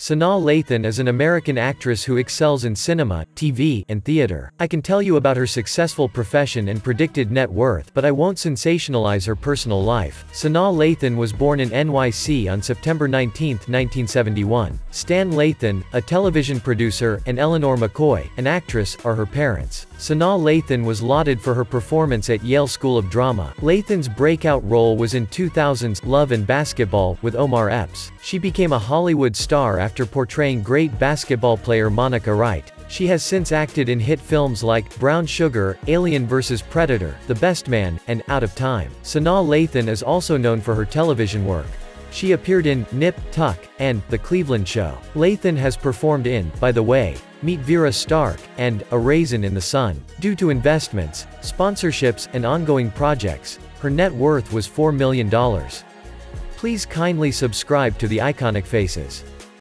Sanaa Lathan is an American actress who excels in cinema, TV, and theater. I can tell you about her successful profession and predicted net worth but I won't sensationalize her personal life. Sanaa Lathan was born in NYC on September 19, 1971. Stan Lathan, a television producer, and Eleanor McCoy, an actress, are her parents. Sanaa Lathan was lauded for her performance at Yale School of Drama. Lathan's breakout role was in 2000's Love and Basketball with Omar Epps. She became a Hollywood star after portraying great basketball player Monica Wright. She has since acted in hit films like Brown Sugar, Alien vs. Predator, The Best Man, and Out of Time. Sanaa Lathan is also known for her television work. She appeared in Nip, Tuck, and The Cleveland Show. Lathan has performed in, By the Way, Meet Vera Stark, and A Raisin in the Sun. Due to investments, sponsorships, and ongoing projects, her net worth was $4 million. Please kindly subscribe to the Iconic Faces.